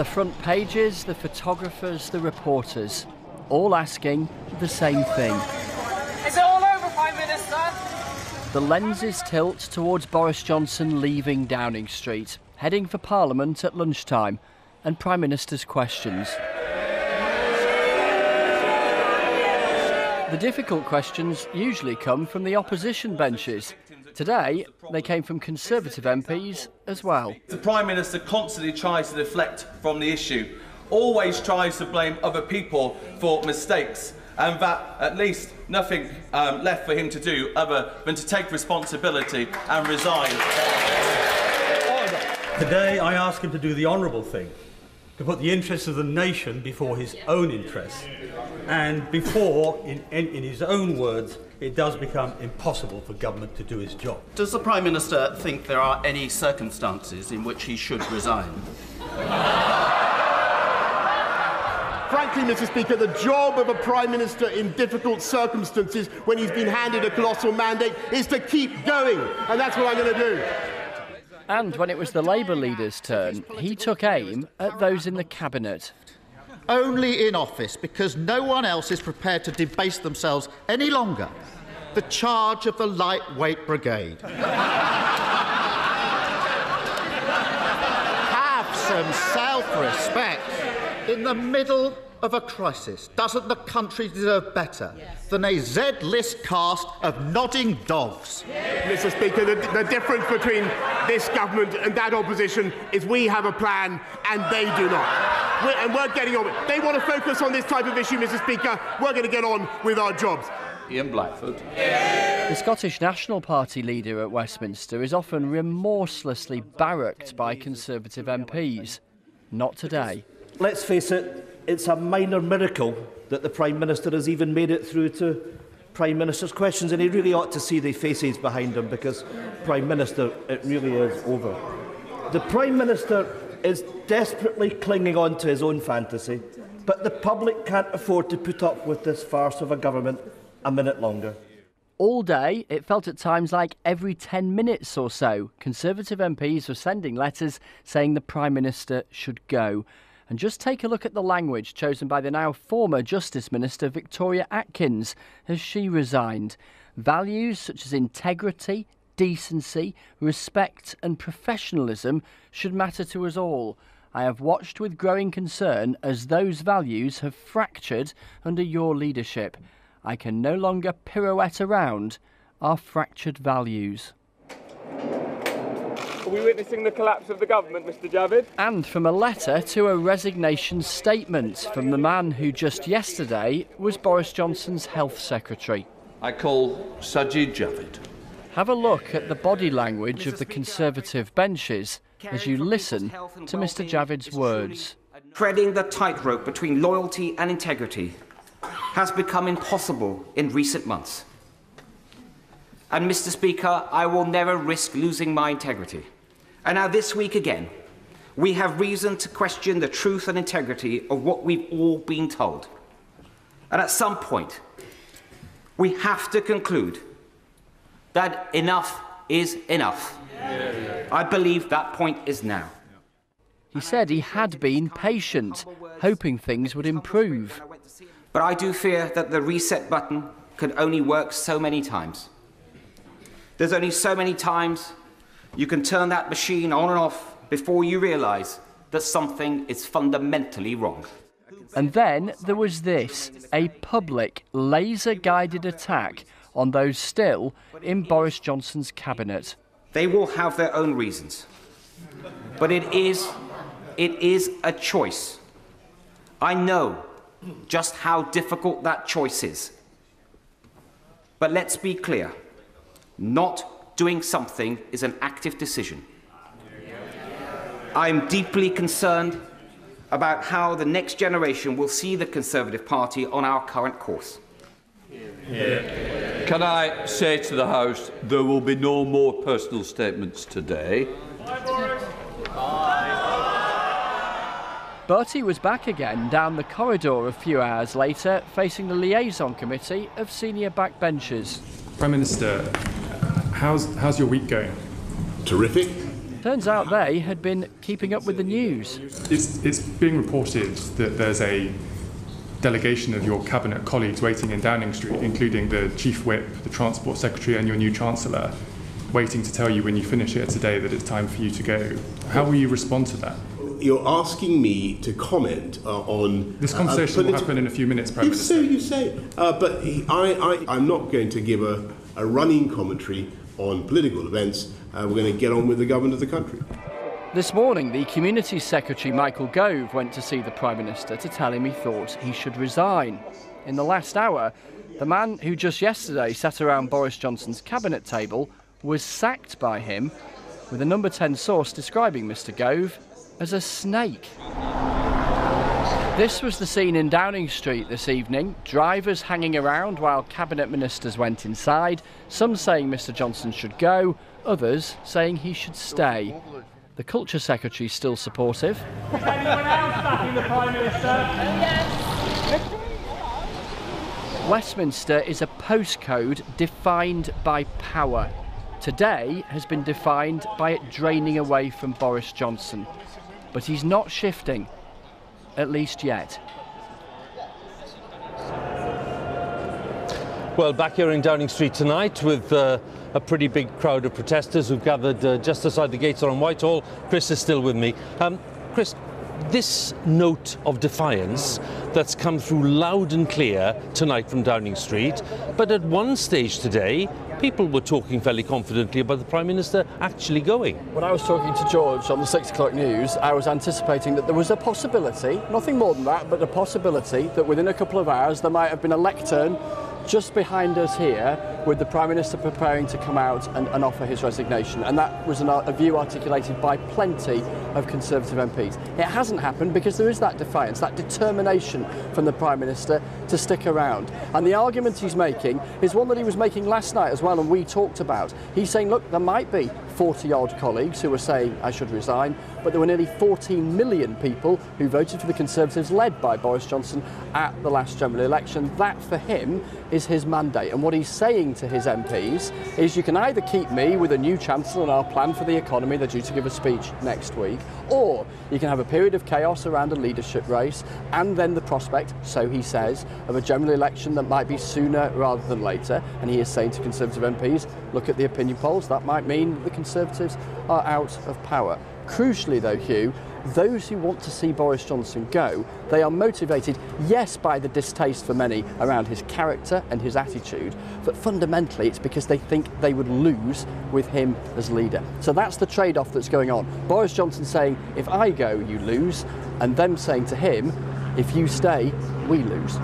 The front pages, the photographers, the reporters, all asking the same thing. Is it all over, Prime Minister? The lenses tilt towards Boris Johnson leaving Downing Street, heading for Parliament at lunchtime, and Prime Minister's questions. The difficult questions usually come from the opposition benches. Today, they came from Conservative MPs as well. The Prime Minister constantly tries to deflect from the issue, always tries to blame other people for mistakes, and that at least nothing um, left for him to do other than to take responsibility and resign. Today, I ask him to do the honourable thing, to put the interests of the nation before his own interests, and before, in, in, in his own words, it does become impossible for government to do its job. Does the Prime Minister think there are any circumstances in which he should resign? Frankly, Mr. Speaker, the job of a Prime Minister in difficult circumstances when he's been handed a colossal mandate is to keep going, and that's what I'm going to do. And when it was the Labour leader's turn, he took aim at those in the cabinet. Only in office, because no one else is prepared to debase themselves any longer, the charge of the lightweight brigade. Have some self respect. In the middle of a crisis, doesn't the country deserve better than a Z list cast of nodding dogs? Mr. Speaker, the, the difference between this government and that opposition is we have a plan and they do not. We're, and we're getting on with They want to focus on this type of issue, Mr. Speaker. We're going to get on with our jobs. Ian Blackford. The Scottish National Party leader at Westminster is often remorselessly barracked by Conservative MPs. Not today. Let's face it, it's a minor miracle that the Prime Minister has even made it through to Prime Minister's questions, and he really ought to see the faces behind him because, Prime Minister, it really is over. The Prime Minister is desperately clinging on to his own fantasy, but the public can't afford to put up with this farce of a government a minute longer. All day, it felt at times like every 10 minutes or so, Conservative MPs were sending letters saying the Prime Minister should go. And just take a look at the language chosen by the now former Justice Minister Victoria Atkins as she resigned. Values such as integrity, decency, respect, and professionalism should matter to us all. I have watched with growing concern as those values have fractured under your leadership. I can no longer pirouette around our fractured values. Are we witnessing the collapse of the government, Mr Javid? And from a letter to a resignation statement from the man who just yesterday was Boris Johnson's health secretary. I call Sajid Javid. Have a look at the body language of the Conservative benches as you listen to Mr Javid's words. Treading the tightrope between loyalty and integrity has become impossible in recent months. And, Mr. Speaker, I will never risk losing my integrity. And now, this week again, we have reason to question the truth and integrity of what we've all been told. And at some point, we have to conclude that enough is enough. I believe that point is now. He said he had been patient, hoping things would improve. But I do fear that the reset button can only work so many times. There's only so many times you can turn that machine on and off before you realise that something is fundamentally wrong. And then there was this a public, laser guided attack on those still in Boris Johnson's cabinet. They will have their own reasons. But it is, it is a choice. I know just how difficult that choice is. But let's be clear not doing something is an active decision. I am deeply concerned about how the next generation will see the Conservative Party on our current course. Can I say to the House there will be no more personal statements today? But he was back again down the corridor a few hours later, facing the liaison committee of senior backbenchers. Prime Minister, how's, how's your week going? Terrific. Turns out they had been keeping up with the news. It's, it's being reported that there's a delegation of your cabinet colleagues waiting in Downing Street, including the chief whip, the transport secretary, and your new chancellor, waiting to tell you when you finish here today that it's time for you to go. How will you respond to that? You're asking me to comment uh, on This uh, conversation will happen in a few minutes, Prime If Minister. so, you say. Uh, but I, I, I'm not going to give a, a running commentary on political events. Uh, we're going to get on with the government of the country. This morning, the Community Secretary Michael Gove went to see the Prime Minister to tell him he thought he should resign. In the last hour, the man who just yesterday sat around Boris Johnson's cabinet table was sacked by him, with a number 10 source describing Mr Gove as a snake. This was the scene in Downing Street this evening. Drivers hanging around while cabinet ministers went inside, some saying Mr Johnson should go, others saying he should stay. The Culture Secretary still supportive. Is anyone else backing the Prime Minister? Westminster is a postcode defined by power. Today has been defined by it draining away from Boris Johnson. But he's not shifting, at least yet. Well, back here in Downing Street tonight with uh, a pretty big crowd of protesters who've gathered uh, just outside the gates on Whitehall. Chris is still with me. Um, Chris, this note of defiance that's come through loud and clear tonight from Downing Street, but at one stage today, people were talking fairly confidently about the Prime Minister actually going. When I was talking to George on the six o'clock news, I was anticipating that there was a possibility, nothing more than that, but a possibility that within a couple of hours there might have been a lectern just behind us here with the Prime Minister preparing to come out and, and offer his resignation. And that was an, a view articulated by plenty of Conservative MPs. It hasn't happened because there is that defiance, that determination from the Prime Minister to stick around. And the argument he's making is one that he was making last night as well, and we talked about. He's saying, look, there might be 40 odd colleagues who were saying I should resign, but there were nearly 14 million people who voted for the Conservatives led by Boris Johnson at the last general election. That for him is his mandate. And what he's saying to his MPs is you can either keep me with a new Chancellor and our plan for the economy, they're due to give a speech next week, or you can have a period of chaos around a leadership race and then the prospect, so he says, of a general election that might be sooner rather than later. And he is saying to Conservative MPs, look at the opinion polls, that might mean the Conservatives are out of power. Crucially, though, Hugh, those who want to see Boris Johnson go, they are motivated, yes, by the distaste for many around his character and his attitude, but fundamentally it's because they think they would lose with him as leader. So that's the trade off that's going on. Boris Johnson saying, if I go, you lose, and them saying to him, if you stay, we lose.